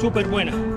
súper buena.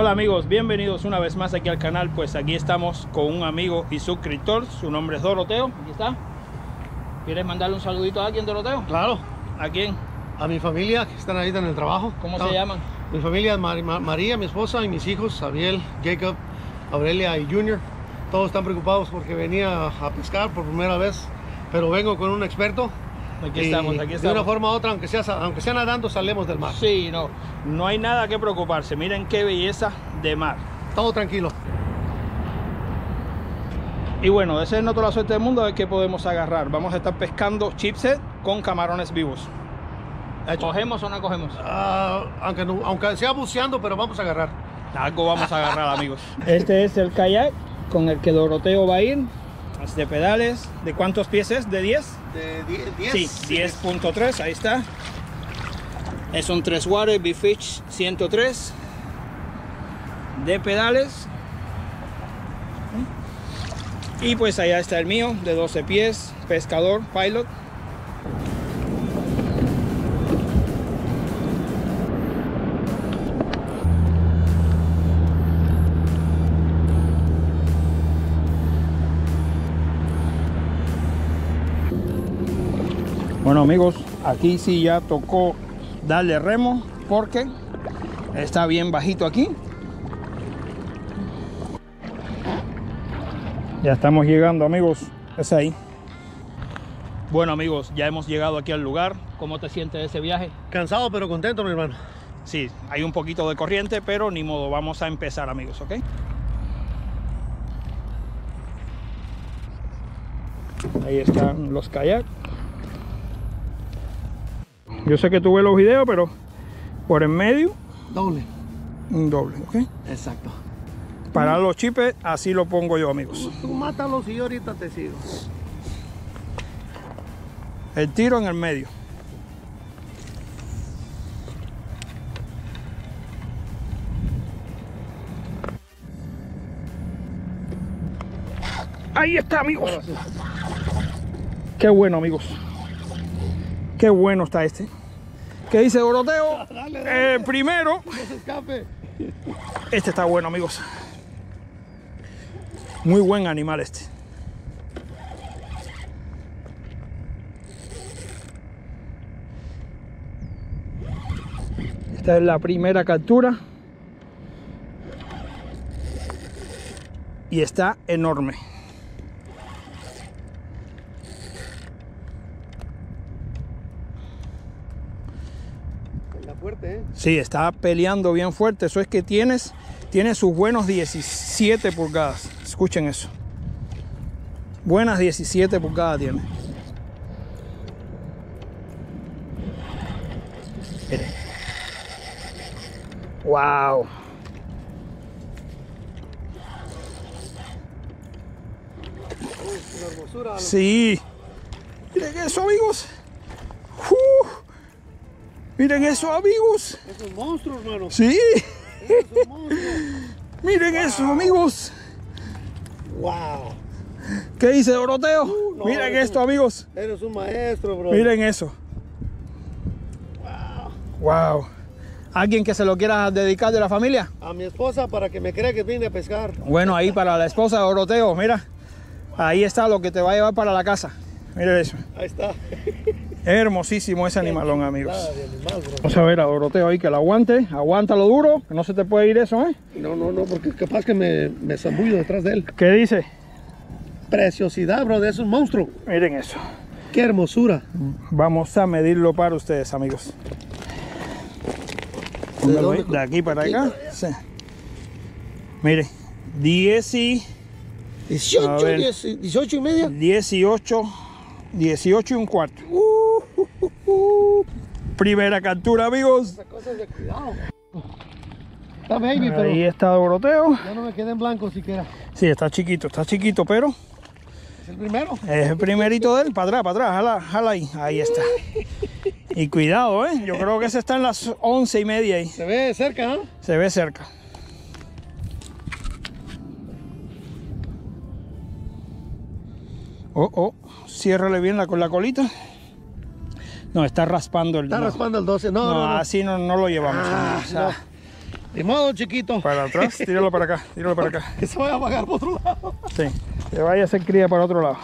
Hola amigos, bienvenidos una vez más aquí al canal. Pues aquí estamos con un amigo y suscriptor. Su nombre es Doroteo. Aquí está. ¿Quieres mandarle un saludito a alguien, Doroteo? Claro, ¿A quién? a mi familia que están ahorita en el trabajo. ¿Cómo No, se llaman? Mi familia es Mar- Ma- María, mi esposa, y mis hijos, Abiel, Jacob, Aurelia y Junior. Todos están preocupados porque venía a pescar por primera vez, pero vengo con un experto. Aquí estamos, aquí De estamos. una forma u otra, aunque sea, aunque sea nadando, salemos del mar. Sí, no, no hay nada que preocuparse. Miren qué belleza de mar. Todo tranquilo. Y bueno, ese es no toda la suerte del mundo, es que podemos agarrar. Vamos a estar pescando chipset con camarones vivos. Hecho. ¿Cogemos o no cogemos? Ah, aunque, no- aunque sea buceando, pero vamos a agarrar. Algo vamos a agarrar, amigos. Este es el kayak con el que Doroteo va a ir. De pedales. ¿De cuántos pies es? ¿De 10? De 10. Sí, 10.3, ahí está. Es un 3 water Bfish 103 de pedales. Y pues allá está el mío de 12 pies, pescador, pilot. Amigos, aquí sí ya tocó darle remo porque está bien bajito aquí. Ya estamos llegando amigos, es ahí. Bueno amigos, ya hemos llegado aquí al lugar. ¿Cómo te sientes de ese viaje? Cansado, pero contento, mi hermano. Sí, hay un poquito de corriente, pero ni modo, vamos a empezar amigos, ¿ok? Ahí están los kayaks. Yo sé que tú ves los videos, pero por en medio, Doble. un doble, ¿ok? Exacto. Para los chipes, así lo pongo yo, amigos. Tú mátalos y yo ahorita te sigo. El tiro en el medio. Ahí está, amigos. Qué bueno, amigos. Qué bueno está este. ¿Qué dice Doroteo? Dale, dale. Eh, primero. No se escape. Este está bueno, amigos. Muy buen animal este. Esta es la primera captura. Y está enorme. Está fuerte, ¿eh? Sí, está peleando bien fuerte. Eso es que tienes, tiene sus buenos 17 pulgadas. Escuchen eso. Buenas 17 pulgadas tiene. Miren. Wow. Sí. Miren eso, amigos. Miren eso, amigos. Es un monstruo, hermano. Sí. Es un monstruo. Miren eso, amigos. Wow. ¿Qué dice Doroteo? Uh, no, Miren esto, amigos. Eres un maestro, bro. Miren eso. Wow. ¿Alguien que se lo quiera dedicar de la familia? A mi esposa para que me crea que vine a pescar. Bueno, ahí para la esposa de Doroteo, mira. Ahí está lo que te va a llevar para la casa. Miren eso. Ahí está. Hermosísimo ese animalón, amigos. De. Vamos a ver a Doroteo ahí que lo aguante. Aguántalo duro, que no se te puede ir eso, ¿eh? No, no, no, porque capaz que me, me zambullo detrás de él. ¿Qué dice? Preciosidad, bro, es un monstruo. Miren eso. Qué hermosura. Vamos a medirlo para ustedes, amigos. Dónde? De aquí para acá. Sí. Mire, 10 y 18, A ver. 10, 18 y media. 18, 18 y un cuarto. Uh, uh. Primera captura, amigos. De cuidado. Está baby, pero Ahí está Doroteo. ya no me quedé en blanco siquiera. Sí, está chiquito, está chiquito, pero Es el primero. es el primerito de él. Para atrás, para atrás, jala, jala ahí. Ahí está. Y cuidado, ¿eh? Yo creo que ese está en las once y media ahí. Se ve cerca, ¿no? Se ve cerca. Oh, oh, ciérrale bien la, con la colita. No, está raspando el Está no. raspando el 12. No, No, no, no. así no, no lo llevamos. Ah, O sea. De modo, chiquito. Para atrás, tíralo para acá, tíralo para acá. Que se vaya a pagar por otro lado. Sí, que vaya a hacer cría para otro lado.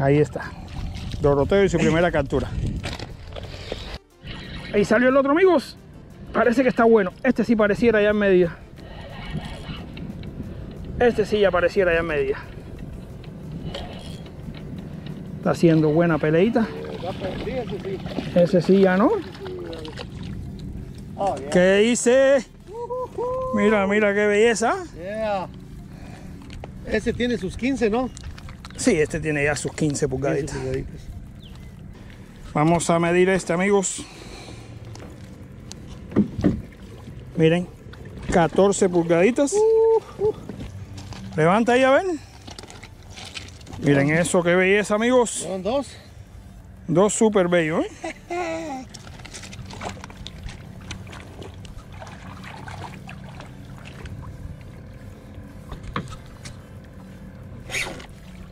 Ahí está. Doroteo y su primera captura. Ahí salió el otro, amigos. Parece que está bueno. Este sí pareciera ya en medida. Este sí ya pareciera ya en medida. Está haciendo buena peleita. Ese sí ya no. Yeah. ¿Qué dice? Mira, mira qué belleza. Ese tiene sus 15, ¿no? Sí, este tiene ya sus 15 15 pulgaditas. pulgaditas. Vamos a medir este, amigos. Miren, 14 pulgaditas. Levanta ahí a ver. Miren eso, qué belleza, amigos. Son dos. Dos super bellos, ¿eh?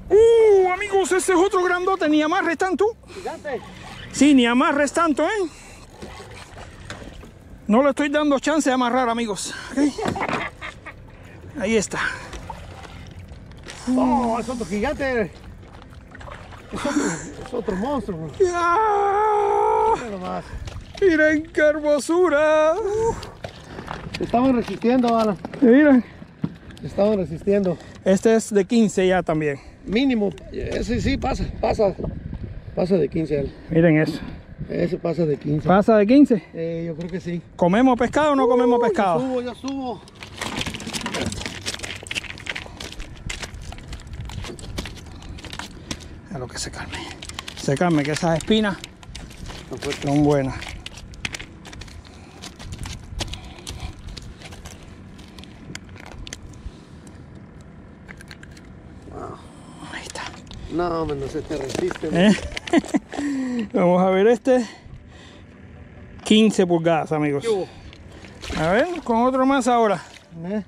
Uh, amigos, ese es otro grandote, ni a más restan tú. Gigante. Sí, ni a más restanto, ¿eh? No le estoy dando chance de amarrar, amigos. Ahí está. Oh, es otro gigante. Es otro, es otro monstruo. bro. ¡Ah! Mira nomás. Miren qué hermosura. Estaban resistiendo, Alan. Miren. Estaban resistiendo. Este es de 15 ya también. Mínimo. Ese sí pasa. Pasa. Pasa de 15, Alan. Miren eso. Ese pasa de 15. ¿Pasa de 15? Eh, yo creo que sí. ¿Comemos pescado o no comemos Uh, Ya pescado? subo, ya subo. Que se calme. Se calme, que esas espinas son buenas. Ahí está. No, hombre, no se te resiste. ¿Eh? Vamos a ver este. 15 pulgadas, amigos. A ver, con otro más ahora. Eh,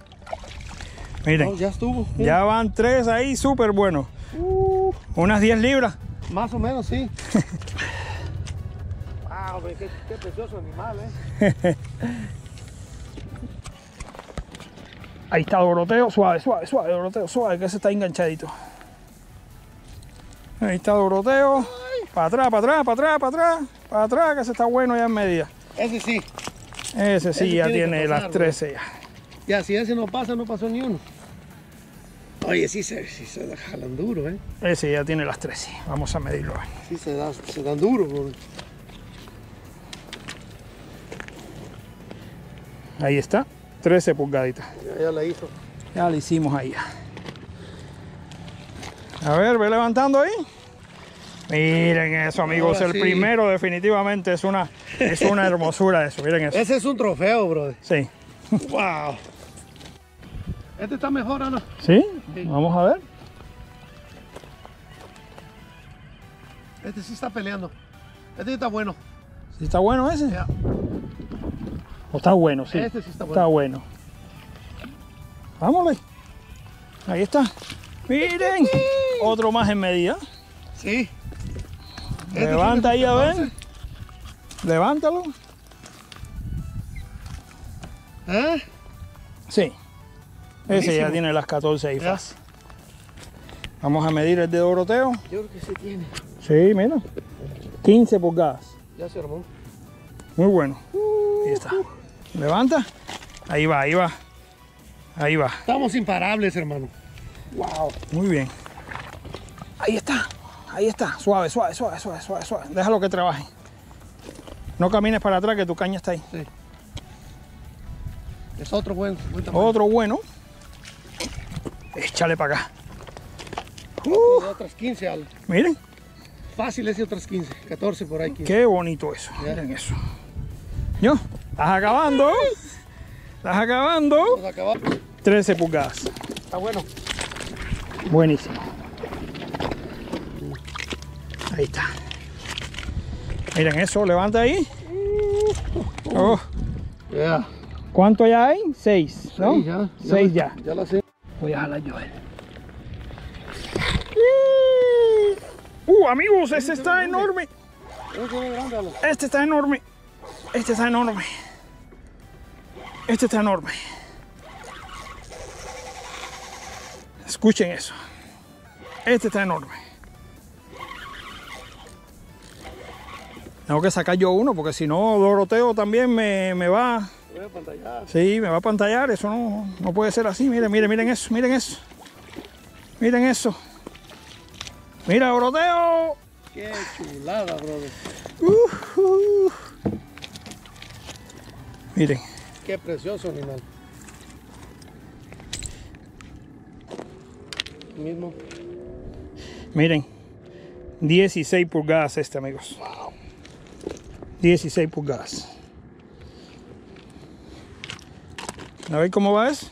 Miren, no, ya estuvo. ya van tres ahí súper buenos. Unas 10 libras. más o menos, sí. wow, hombre, qué, qué precioso animal, eh. Ahí está Doroteo, suave, suave, suave, Doroteo, suave, que ese está enganchadito. Ahí está Doroteo. Para atrás, para atrás, para atrás, para atrás, para atrás, que ese está bueno ya en medida. Ese sí. Ese sí Ese ya tiene que tiene pasar, las 13 ya. Ya, si ese no pasa, no pasó ni uno. Oye, sí se, sí se jalan duro, eh. Ese ya tiene las 13. Vamos a medirlo. Sí se, da, se dan duro, bro. Ahí está, 13 pulgaditas. Ya, ya la hizo. Ya lo hicimos ahí. A ver, ve levantando ahí. Miren eso, amigos. Ahora el sí. primero definitivamente es una, es una hermosura eso. Miren eso. Ese es un trofeo, bro. Sí. Wow. Este está mejor, Ana. ¿Sí? Sí. Vamos a ver. Este sí está peleando. Este sí está bueno. ¿Sí ¿Está bueno ese? Ya. ¿O está bueno? Sí. Este sí está Está bueno. bueno. Vámonos. Ahí está. Miren. Otro más en medida. Sí. Este Levanta ahí a ver. 14. Levántalo. ¿Eh? Sí. Ese ya tiene las 14 ahí Ya. fácil. Vamos a medir el de Doroteo. Yo creo que sí tiene. Sí, mira. 15 pulgadas. Ya se armó. Muy bueno. Ahí está. Levanta. Ahí va, ahí va. Ahí va. Estamos imparables, hermano. Wow. Muy bien. Ahí está. Ahí está. Suave, suave, suave, suave, suave, suave. Déjalo que trabaje. No camines para atrás que tu caña está ahí. Sí. Es otro buen, buen. Otro bueno. Échale para acá. Otro de otras 15 al. Miren, Fácil ese otras 15, 14 por ahí. 15. qué bonito eso. Ya. Miren eso. Yo, estás acabando. Estás acabando. Vamos a acabar. 13 pulgadas. Está bueno. Buenísimo. Ahí está. Miren eso, levanta ahí. Oh, Ya. ¿Cuánto ya hay? Seis, ¿no? Sí, ya. Seis ya. Ya la sé. Voy a jalar yo a él. Uh, amigos, este está enorme. Este está enorme. Este está enorme. Este está enorme. Escuchen eso. Este está enorme. Tengo que sacar yo uno porque si no Doroteo también me, me va. Voy a pantallar. Sí, me va a pantallar. Eso no, no puede ser así. Miren, miren, miren eso. Miren eso. Miren eso. Mira, Doroteo. Qué chulada, brother. Ujú. Miren. Qué precioso animal. Mismo. Miren, 16 pulgadas este, amigos. 16 pulgadas. ¿A ver cómo va eso?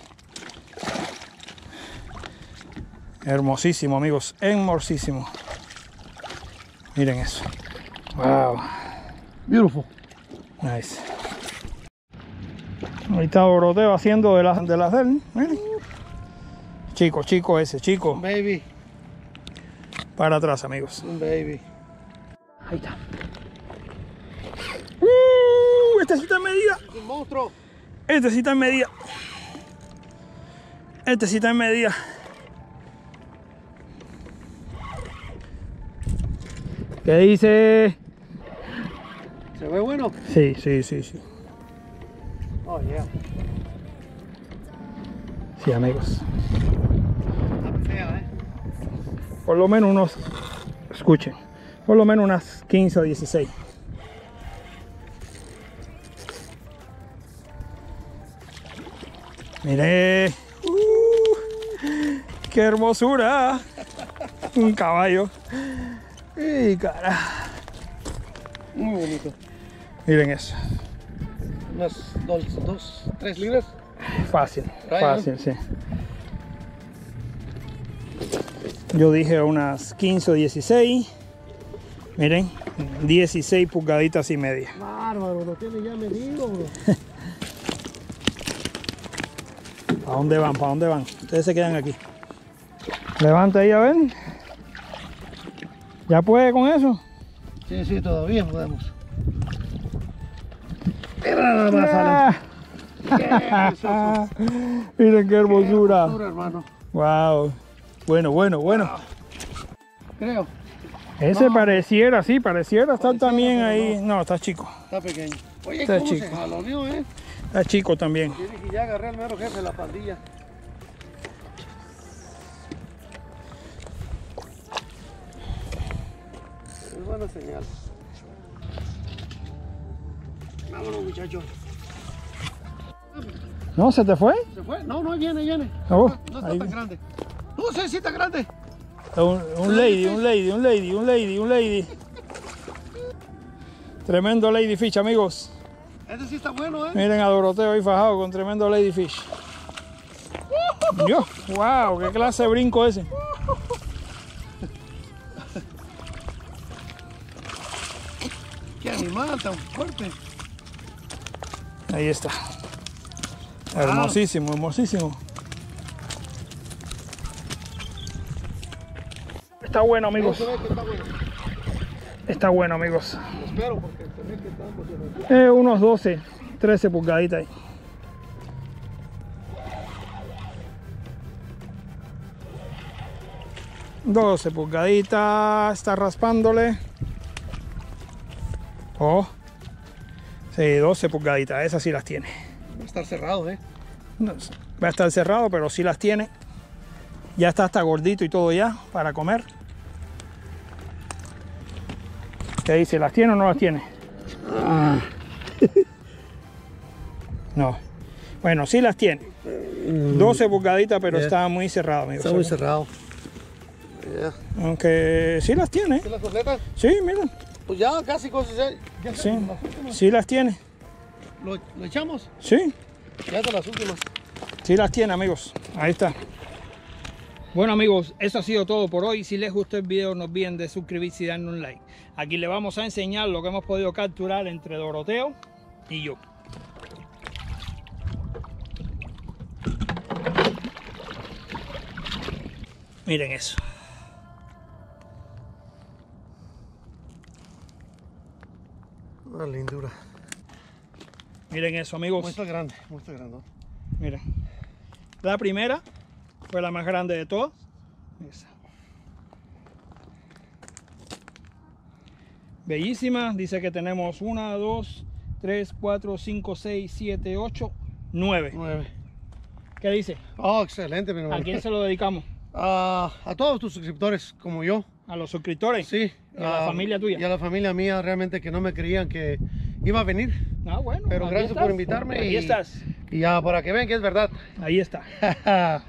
Hermosísimo, amigos. Hermosísimo. Miren eso. Wow. Beautiful. Nice. Ahí está Doroteo haciendo de las de las de él. Miren. Chico, chico ese, chico. Un baby. Para atrás, amigos. Un baby. Ahí está. ¡Uh! Este sí está en medida. Es un monstruo. Este sí está en medida. Este sí está en medida. ¿Qué dice? Se ve bueno. Sí, sí, sí, sí. Oh, yeah. Sí, amigos. Está fea, eh. Por lo menos unos, escuchen, por lo menos unas 15 o 16. Mire, qué hermosura, un caballo. Y cara, Muy bonito. miren eso, Unas dos, dos, tres libras. fácil, Ryan. fácil, sí. Yo dije unas 15 o 16. Miren, 16 pulgaditas y media. Bárbaro, lo tiene ya medido, bro. ¿Para dónde van? ¿Para dónde van? Ustedes se quedan aquí. Levanta ahí a ver. ¿Ya puede con eso? Sí, sí, todavía podemos. Mira nada más. Ah, Qué. Miren qué hermosura. Hermosura, hermano. Wow. Bueno, bueno, bueno. Creo. Ese pareciera, sí, pareciera estar Pareciera, también pero ahí. No, está chico. Está pequeño. Oye, Está ¿cómo se chico. jaloneó, eh? Está chico también. Yo dije, ya agarré al mero jefe de la pandilla. Buena señal. Vámonos, muchachos. ¿No? ¿Se te fue? ¿Se fue? No, no, viene, viene. Oh, no está ahí. tan grande. No sé si está grande. Un, un lady, un lady, un lady, un lady, un lady. Tremendo lady fish, amigos. Este sí está bueno, ¿eh? Miren a Doroteo ahí fajado con tremendo ladyfish. Dios, wow, qué clase de brinco ese. Animal tan fuerte. Ahí está. Hermosísimo, hermosísimo. Está bueno, amigos. Está bueno. Está bueno, amigos. Espero porque se ve que. Eh, unos 12, 13 pulgaditas ahí. Doce pulgaditas, está raspándole. Oh, sí, 12 pulgaditas, esas sí las tiene. Va a estar cerrado, ¿eh? No, Va a estar cerrado, pero sí las tiene. Ya está hasta gordito y todo ya para comer. ¿Qué dice? ¿Las tiene o no las tiene? No. Bueno, sí las tiene. 12 pulgaditas, pero Yeah. está muy cerrado, amigos. Está muy cerrado. Ya. Aunque sí las tiene. ¿Sí las completas? Sí, mira. Pues ya casi cosas. Ya, ya Sí. las. Sí las tiene. ¿Lo, lo echamos? Sí. Ya están las últimas. Sí las tiene, amigos. Ahí está. Bueno, amigos, eso ha sido todo por hoy. Si les gustó el video, no olviden de suscribirse y darle un like. Aquí les vamos a enseñar lo que hemos podido capturar entre Doroteo y yo. Miren eso. Una lindura. Miren eso, amigos. Muestra grande, muestra grande. Miren. La primera fue la más grande de todas. Esa. Bellísima. Dice que tenemos una, dos, tres, cuatro, cinco, seis, siete, ocho, nueve. Nueve. ¿Qué dice? Oh, excelente, mi hermano. ¿A quién se lo dedicamos? Ah, a todos tus suscriptores, como yo. A los suscriptores. Sí. Y a la familia tuya. Y a la familia mía, realmente que no me creían que iba a venir. Ah, bueno. Pero gracias estás. por invitarme Aquí y- estás. Y ya, para que vean que es verdad. Ahí está.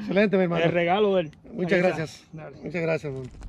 excelente, mi hermano. El regalo de él. Muchas Ahí gracias. Muchas gracias, hermano.